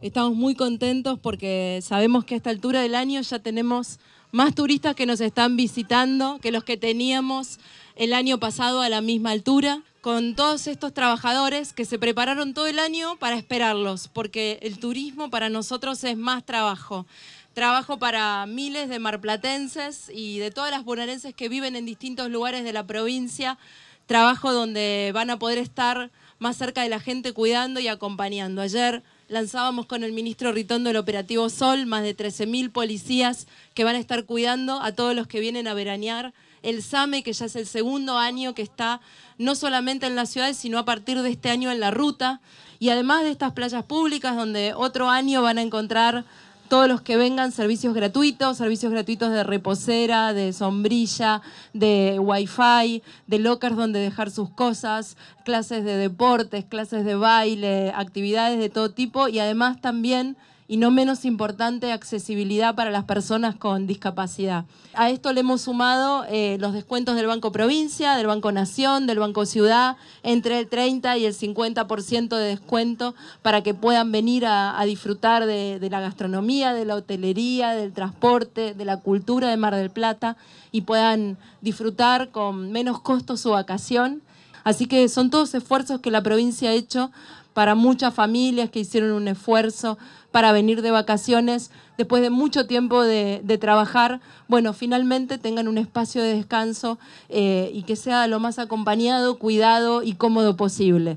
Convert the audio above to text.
Estamos muy contentos porque sabemos que a esta altura del año ya tenemos más turistas que nos están visitando que los que teníamos el año pasado a la misma altura, con todos estos trabajadores que se prepararon todo el año para esperarlos, porque el turismo para nosotros es más trabajo. Trabajo para miles de marplatenses y de todas las bonaerenses que viven en distintos lugares de la provincia. Trabajo donde van a poder estar más cerca de la gente cuidando y acompañando. Ayer lanzábamos con el ministro Ritondo el operativo Sol, más de 13.000 policías que van a estar cuidando a todos los que vienen a veranear. El SAME, que ya es el segundo año que está no solamente en las ciudades, sino a partir de este año en la ruta. Y además de estas playas públicas, donde otro año van a encontrar todos los que vengan servicios gratuitos, servicios gratuitos de reposera, de sombrilla, de wifi, de lockers donde dejar sus cosas, clases de deportes, clases de baile, actividades de todo tipo y además también y no menos importante, accesibilidad para las personas con discapacidad. A esto le hemos sumado eh, los descuentos del Banco Provincia, del Banco Nación, del Banco Ciudad, entre el 30 y el 50% de descuento para que puedan venir a, disfrutar de, de la gastronomía, de la hotelería, del transporte, de la cultura de Mar del Plata y puedan disfrutar con menos costo su vacación. Así que son todos esfuerzos que la provincia ha hecho para muchas familias que hicieron un esfuerzo para venir de vacaciones después de mucho tiempo de, trabajar, bueno, finalmente tengan un espacio de descanso eh, y que sea lo más acompañado, cuidado y cómodo posible.